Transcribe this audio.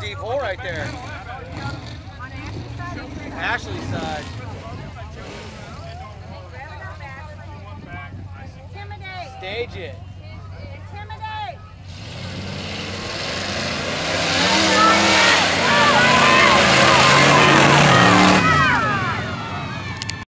deep hole right there. Ashley's side. Stage it.